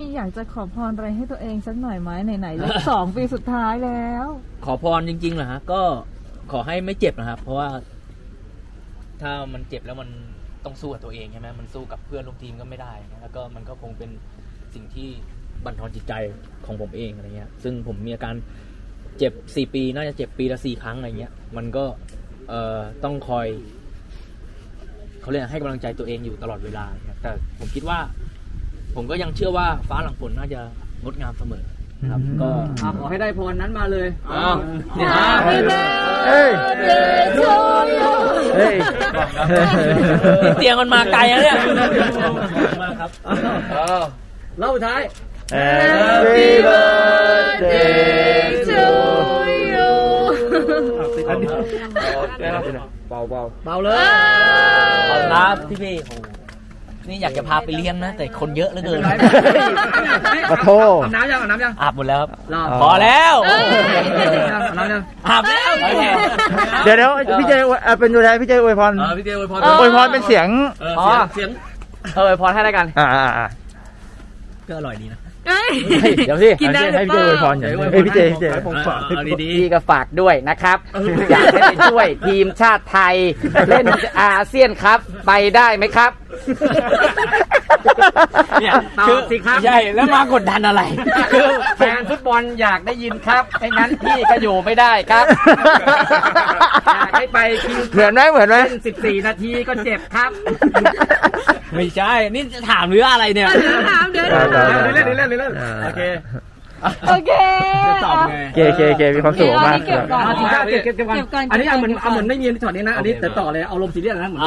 อยากจะขอพรอะไรให้ตัวเองสักหน่อยไหมไหนๆเลขสองปีสุดท้ายแล้ว ขอพรจริงๆเหรอฮะ ก็ขอให้ไม่เจ็บนะครับเพราะว่า ถ้ามันเจ็บแล้วมันต้องสู้กับตัวเองใช่ไหมมันสู้กับเพื่อนร่วมทีมก็ไม่ได้นะแล้วก็มันก็คงเป็นสิ่งที่บั่นทอนจิตใจของผมเองอะไรเงี้ย ซึ่งผมมีอาการเจ็บสี่ปี น่าจะเจ็บปีละสี่ครั้งอะไรเงี้ย มันก็เอ่อต้องคอยเขาเรียกให้กำลังใจตัวเองอยู่ตลอดเวลานะครับแต่ผมคิดว่า ผมก็ยังเชื่อว่าฟ้าหลังฝนน่าจะงดงามเสมอนะครับ ก็อะขอให้ได้พรนั้นมาเลยอ้าวเนี่ย Happy เฮ้ย birthday to you เฮ้ยนี่เตียงมันมาไกลแล้วเนี่ย มาครับ เล่าสุดท้าย Happy birthday to you เบาเบาเบาเลย ขอบคุณครับพี่พี่โอ้โห นี่อยากจะพาไปเลี้ยงนะ แต่คนเยอะเหลือเกินขอโทษอาบน้ำยังอาบน้ำยังอาบหมดแล้วครับรอพอแล้วอาบน้ำยังอาบแล้ว เดี๋ยวเดี๋ยวพี่เจเอ่อเป็นตัวแทนพี่เจอวยพรพี่เจอวยพรอวยพรเป็นเสียงอ๋อเสียงเออพรให้ได้กันอ่าอ่าอ่าก็อร่อยดีนะ เอ้ยเดี๋ยวสิกินได้หรือให้พี่เจอวยพรอย่างเปล่าเอ้ยพี่เจพี่เจเอาดีพี่ก็ฝากด้วยนะครับ อยากให้ไปช่วยทีมชาติไทย เล่นอาเซียนครับ ไปได้ไหมครับๆเนี่ยตอบสิครับใช่แล้วมากดดันอะไร คือแฟนฟุตบอลอยากได้ยินครับไม่งั้นพี่ก็อยู่ไม่ได้ครับอยากให้ไปทีมเหมือนไหมเหมือนไหมเล่น14นาทีก็เจ็บครับ ไม่ใช่ นี่จะถามหรืออะไรเนี่ยเดี๋ยวถามเดี๋ยวถามได้เล่นเล่นเล่นเล่นอ่าโอเคโอเคตอบไงเกเกเกมีความสุขมากเก็บก่อนอะทีมชาติเก็บเก็บเก็บก่อนเก็บก่อนอันนี้เอาเหมือนเก็บก่อนเอาเหมือนไม่มีช็อตนี้นะ อันนี้แต่ต่อเลยเอาลมณ์ซีเรียสนะเหมือน